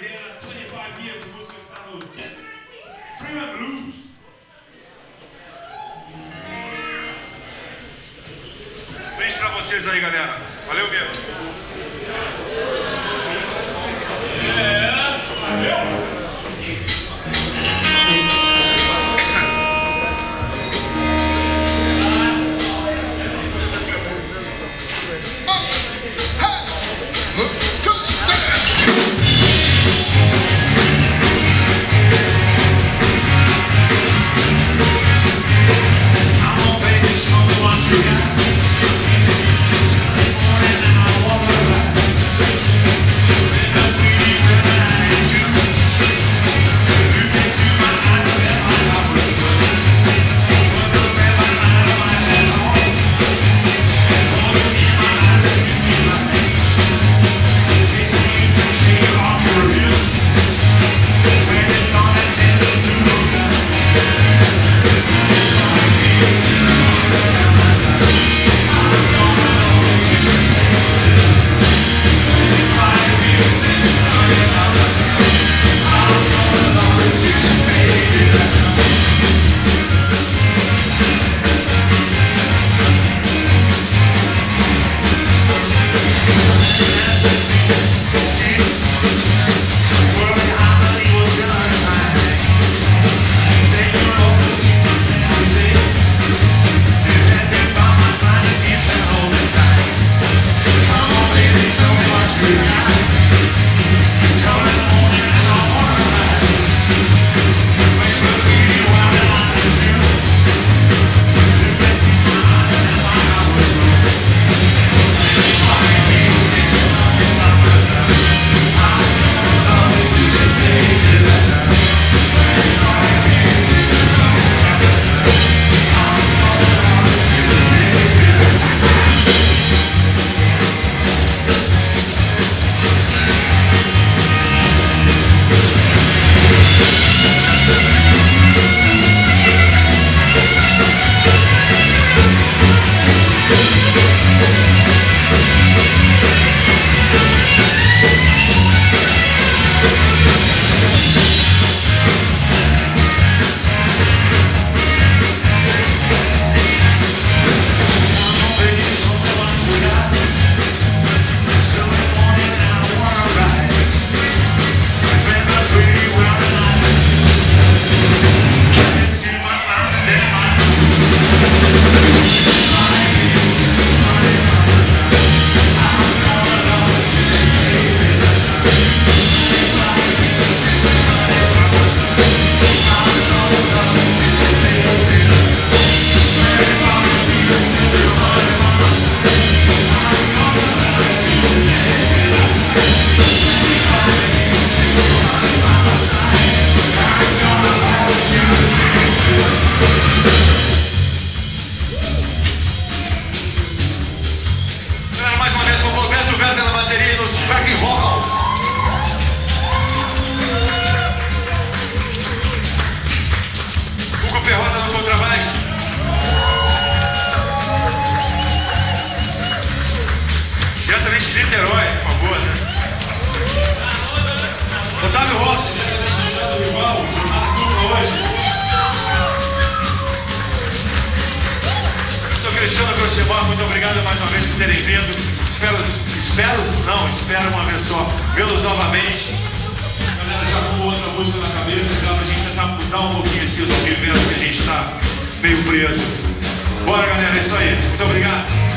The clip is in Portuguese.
saideira, 25 Years, música que tá no Freeman Blues. Beijo pra vocês aí, galera. Valeu mesmo. Muito obrigado mais uma vez por terem vindo. Espero, espero, não, espero uma vez só, vê-los novamente. Galera já com outra música na cabeça, já pra gente tentar mudar um pouquinho esse universo que a gente tá meio preso. Bora, galera, é isso aí. Muito obrigado.